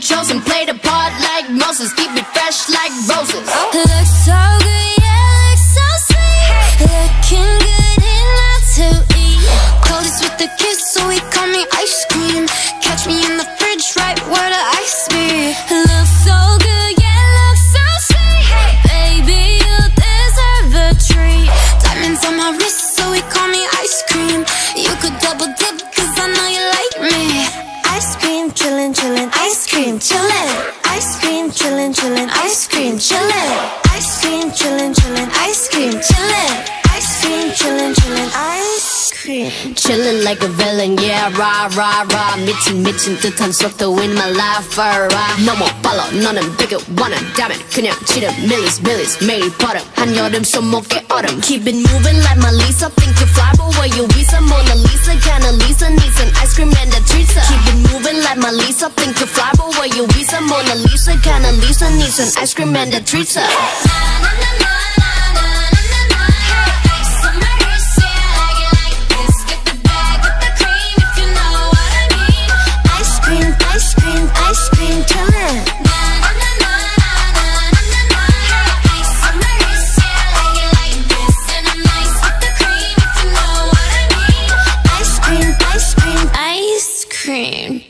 chosen. Play the part like Moses, keep it fresh like roses. Oh. chillin', chillin', ice cream, chillin'. Ice cream, chillin', chillin', ice cream, chillin'. Ice cream, chillin', chillin', ice cream, chillin'. Ice cream, chillin', chillin', ice cream. Chillin' like a villain, yeah, rah, rah, rah. 미친, 미친 듯한 속도 in my life, rah. 너무 빨라, 너는 되게 원한다면 그냥 지름, 밀리스, 밀리스, 매일 버릇. 한여름 손목에 autumn. Keep it moving like my Lisa, think you fly, but where you Visa, Mona Lisa, kinda Lisa, needs an ice cream and a my Lisa. Think you fly but where you visa Mona Lisa kinda Lisa needs an ice cream and a treat Ice cream, ice cream, ice cream time. Ice cream, ice cream, Ice cream